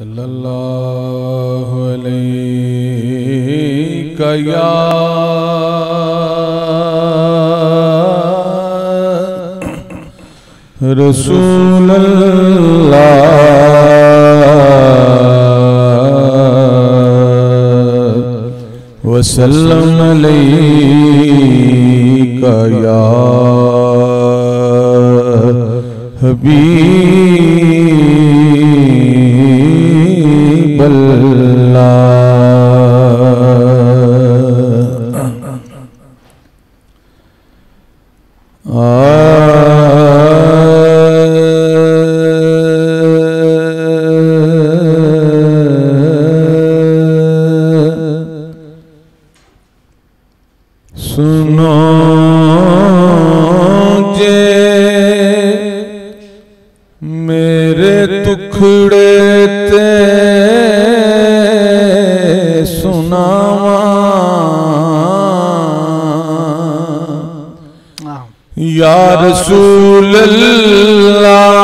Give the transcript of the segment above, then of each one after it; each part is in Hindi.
सल्लल्लाहु अलैहि या रसूल वसल्लम अलैका या मेरे टुकड़े ते सुनावा। या रसूल अल्लाह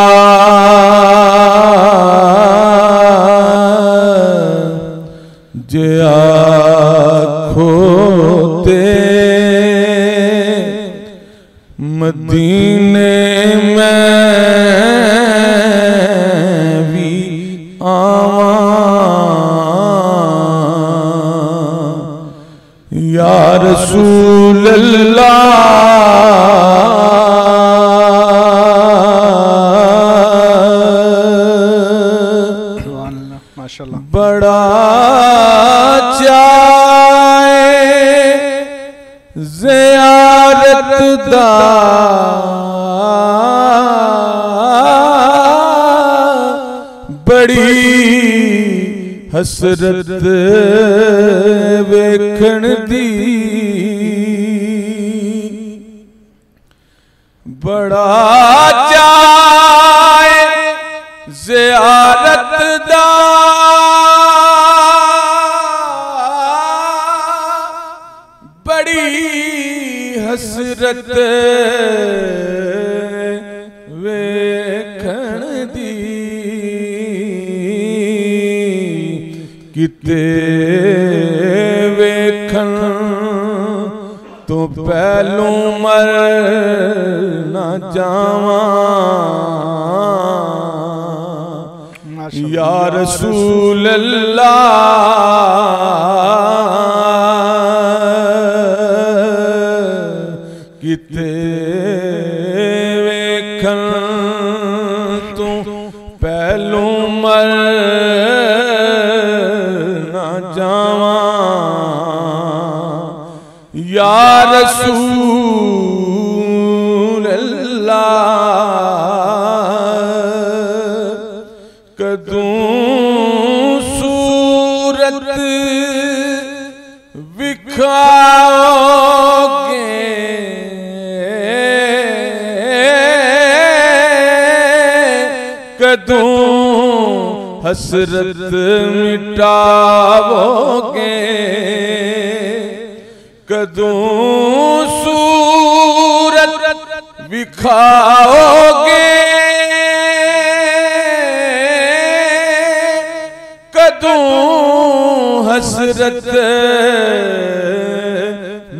जे आखो ते मदीने आवा। या रसूल अल्लाह बड़ा चाहे जियारत दा बड़ी हसरत वेखण दी। बड़ा चाहे जियारत दा। बड़ी हसरत तो पहलू मर न जावा। या रसूल अल्लाह किते वेखण तू पहलू मर या रसूल अल्लाह कदूं सूरत विखाओगे कदूं हसरत मिटाओगे कदूं सूरत विखाओगे? कदूं हसरत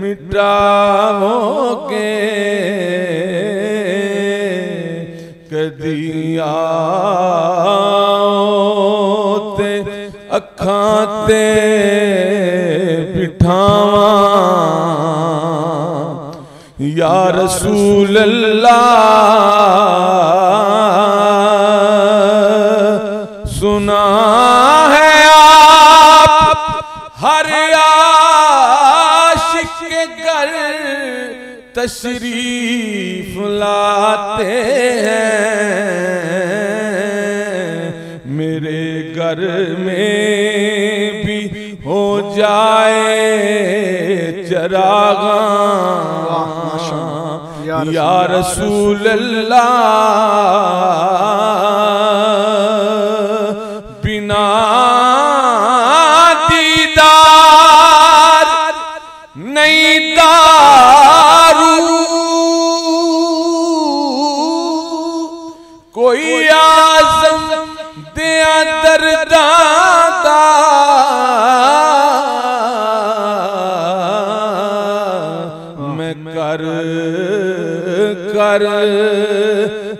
मिटाओगे? कदी अखां ते बिठावा या रसूल अल्लाह सुना है आप हर आशिक के घर तशरीफ़ लाते हैं। मेरे घर में या रसूल अल्लाह बिना दीदार नहीं दारू। कोई आज़म दिया दर।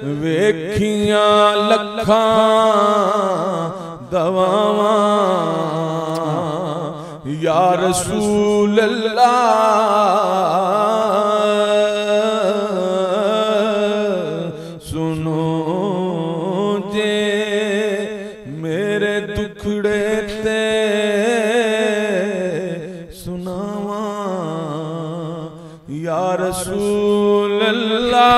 वेख लखां दवा यारसल ला सुनो जे मेरे दुखड़े ते सुन यार सूल ला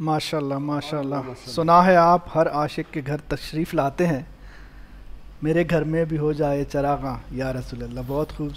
माशाल्लाह माशाल्लाह। सुना है आप हर आशिक के घर तशरीफ़ लाते हैं। मेरे घर में भी हो जाए चरागा या रसूल अल्लाह बहुत खूब